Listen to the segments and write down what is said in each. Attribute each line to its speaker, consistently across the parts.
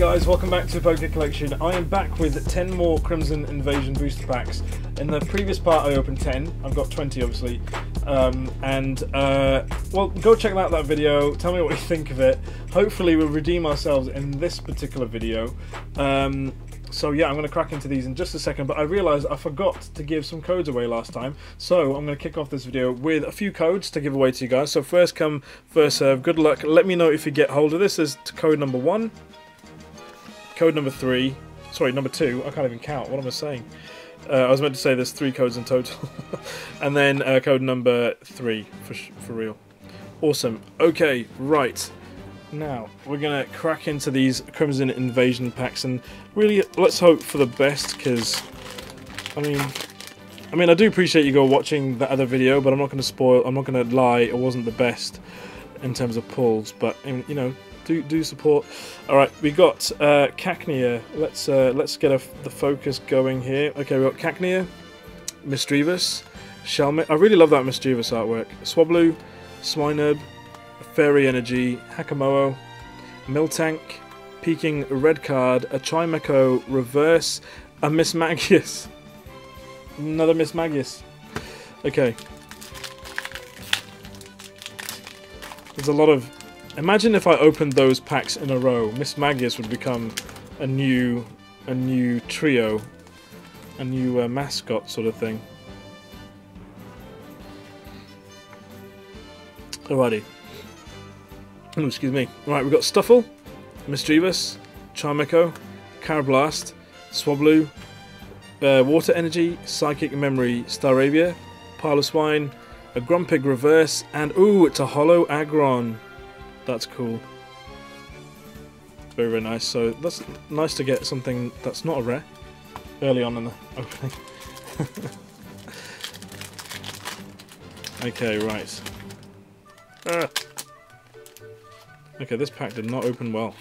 Speaker 1: guys, welcome back to PokeCollection. I am back with 10 more Crimson Invasion booster packs. In the previous part I opened 10, I've got 20 obviously, um, and uh, well go check out that video, tell me what you think of it. Hopefully we'll redeem ourselves in this particular video. Um, so yeah, I'm going to crack into these in just a second, but I realised I forgot to give some codes away last time, so I'm going to kick off this video with a few codes to give away to you guys. So first come, first serve, good luck. Let me know if you get hold of this. This is code number one, code number three, sorry, number two, I can't even count, what am I saying? Uh, I was meant to say there's three codes in total. and then uh, code number three, for, for real. Awesome. Okay, right. Now, we're going to crack into these Crimson Invasion packs and really let's hope for the best because, I mean, I mean, I do appreciate you go watching that other video, but I'm not going to spoil, I'm not going to lie, it wasn't the best in terms of pulls, but, you know, do do support. All right, we got uh, Cacnea. Let's uh, let's get a, the focus going here. Okay, we got Cacnea, Misdreavus, Shelmet. I really love that Misdreavus artwork. Swablu, Swinub, Fairy Energy, Hakamo, Miltank, Peeking Red Card, a Chimecho Reverse, a Mismagius. Another Mismagius. Okay. There's a lot of... Imagine if I opened those packs in a row. Mismagius would become a new a new trio. A new uh, mascot sort of thing. Alrighty. Oh, excuse me. Right, we've got Stufful, Misdreavus, Chimecho, Karrablast, Swablu, uh, Water Energy, Psychic Memory, Staravia, Piloswine, a Grumpig Reverse, and ooh, it's a Holo Aggron. That's cool. Very, very nice. So that's nice to get something that's not a rare early on in the opening. okay, right. Ah. Okay, this pack did not open well.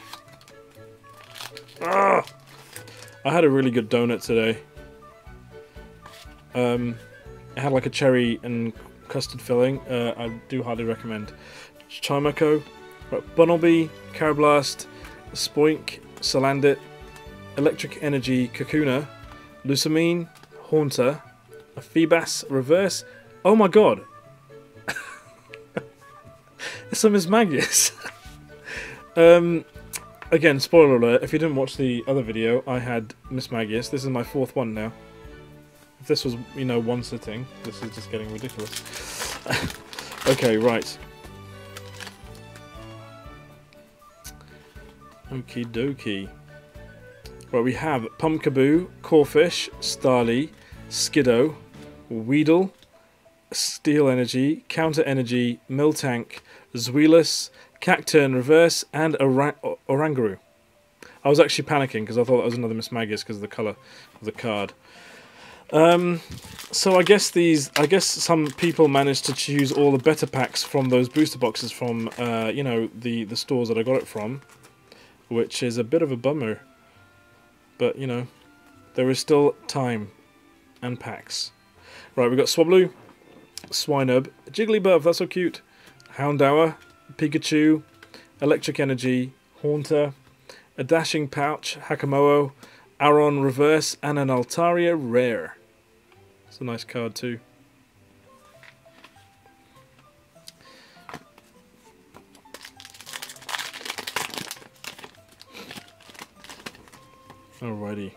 Speaker 1: Ah! I had a really good donut today. Um, it had like a cherry and custard filling. Uh, I do highly recommend. Chimecho, Bunnelby, Karrablast, Spoink, Salandit, Electric Energy, Kakuna, Lusamine, Haunter, a Feebas Reverse. Oh my god! it's a Mismagius. Um, again, spoiler alert, if you didn't watch the other video, I had Mismagius. This is my fourth one now. If this was, you know, one sitting, this is just getting ridiculous. okay, right. Okie dokie. Well, we have Pumpkaboo, Corphish, Starly, Skiddo, Weedle, Steel Energy, Counter Energy, Miltank, Zweilous, Cacturne Reverse, and Orang. I was actually panicking because I thought that was another Mismagius because of the colour of the card. Um, so I guess these, I guess some people managed to choose all the better packs from those booster boxes from, uh, you know, the the stores that I got it from, which is a bit of a bummer. But you know, there is still time and packs. Right, we've got Swablu, Swinub, Jigglypuff, that's so cute, Houndour, Pikachu, Electric Energy, Haunter, a Dashing Pouch, Hakamo, Aron Reverse, and an Altaria Rare. It's a nice card too. Alrighty.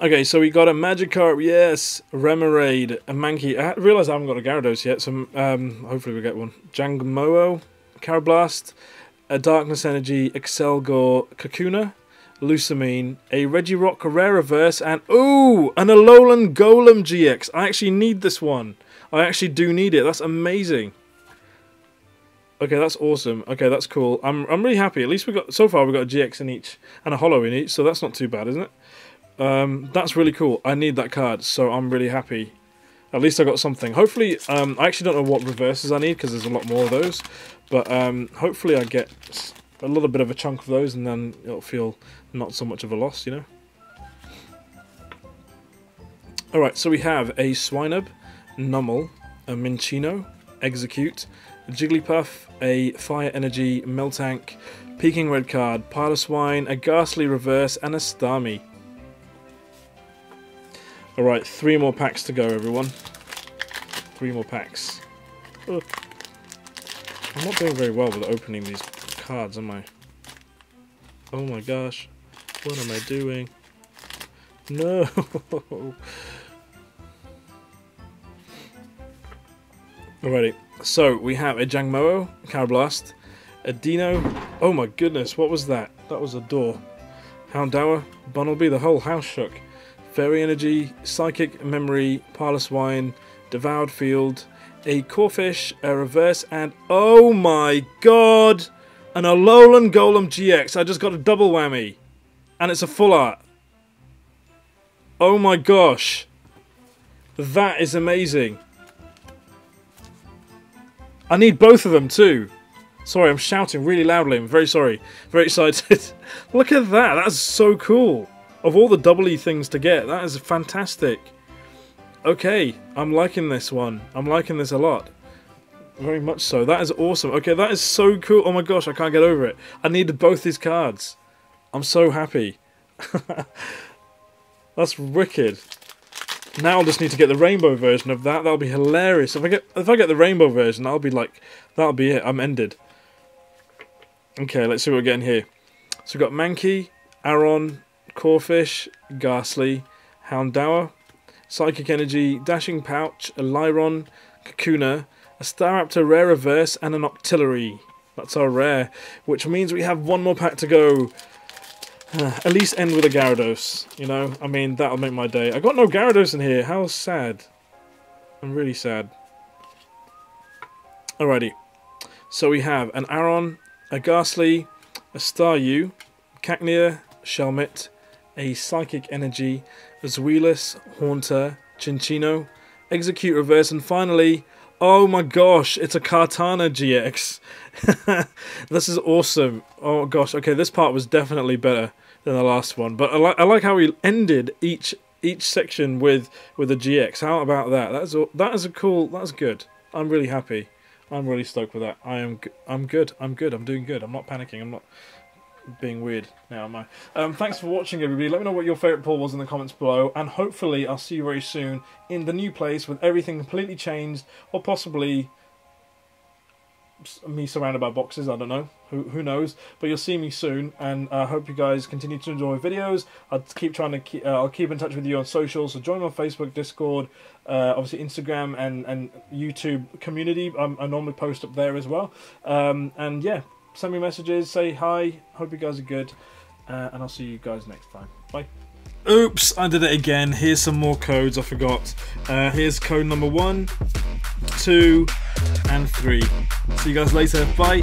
Speaker 1: Okay, so we got a Magikarp, yes, Remoraid, a Mankey. I realise I haven't got a Gyarados yet, so um, hopefully we get one. Jangmo-o, Karrablast, a Darkness Energy, Accelgor, Kakuna, Lusamine, a Regirock Reverse, and ooh, an Alolan Golem GX. I actually need this one. I actually do need it. That's amazing. Okay, that's awesome. Okay, that's cool. I'm I'm really happy. At least we got so far we got a GX in each and a holo in each, so that's not too bad, isn't it? Um, that's really cool. I need that card, so I'm really happy. At least I got something. Hopefully, um, I actually don't know what reverses I need because there's a lot more of those. But um, hopefully I get a little bit of a chunk of those and then it'll feel not so much of a loss, you know? Alright, so we have a Swinub, Numel, a Minccino, Exeggcute, Jigglypuff, a Fire Energy, Miltank, Peeking Red card, Piloswine, a Gastly Reverse, and a Starmie. Alright, three more packs to go, everyone. Three more packs. Ugh. I'm not doing very well with opening these cards, am I? Oh my gosh. What am I doing? No! Alrighty, so we have a Jangmo, Karrablast, a Dino. Oh my goodness, what was that? That was a door. Houndour, Bunnelby, the whole house shook. Fairy Energy, Psychic Memory, Piloswine, Devoured Field, a Corphish, a Reverse, and oh my god! An Alolan Golem GX. I just got a double whammy. And it's a full art. Oh my gosh. That is amazing. I need both of them too. Sorry, I'm shouting really loudly. I'm very sorry. Very excited. Look at that. That's so cool. Of all the doubly things to get, that is fantastic. Okay, I'm liking this one. I'm liking this a lot. Very much so. That is awesome. Okay, that is so cool. Oh my gosh, I can't get over it. I needed both these cards. I'm so happy. That's wicked. Now I'll just need to get the rainbow version of that. That'll be hilarious. If I get if I get the rainbow version, that'll be like, that'll be it. I'm ended. Okay, let's see what we're getting here. So we've got Mankey, Aron, Corphish, Gastly, Houndour, Psychic Energy, Dashing Pouch, a Lairon, Kakuna, a Staraptor Rare Reverse, and an Octillery. That's our rare, which means we have one more pack to go. at least end with a Gyarados, you know? I mean, that'll make my day. I got no Gyarados in here. How sad. I'm really sad. Alrighty. So we have an Aron, a Gastly, a Staryu, Cacnea, Shelmet, a Psychic Energy, a Zweilous, Haunter, Cinccino, Exeggcute Reverse, and finally, oh my gosh, it's a Kartana GX. this is awesome. Oh gosh, okay, this part was definitely better than the last one, but I, li I like how we ended each each section with with a GX. How about that? That's that is a cool. That's good. I'm really happy. I'm really stoked with that. I am. I'm good. I'm good. I'm doing good. I'm not panicking. I'm not being weird now, am I? Um, thanks for watching, everybody. Let me know what your favourite pull was in the comments below, and hopefully I'll see you very soon in the new place with everything completely changed, or possibly me surrounded by boxes. I don't know. Who who knows? But you'll see me soon, and I uh, hope you guys continue to enjoy videos. I'll keep trying to keep. Uh, I'll keep in touch with you on socials. So join my Facebook, Discord, uh, obviously Instagram and and YouTube community. Um, I normally post up there as well. Um, and yeah, send me messages. Say hi. Hope you guys are good, uh, and I'll see you guys next time. Bye. Oops, I did it again. Here's some more codes I forgot. Uh, here's code number one, two, and three. See you guys later. Bye.